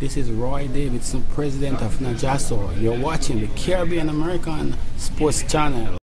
This is Roy Davidson, president of Najaso. You're watching the Caribbean American Sports Channel.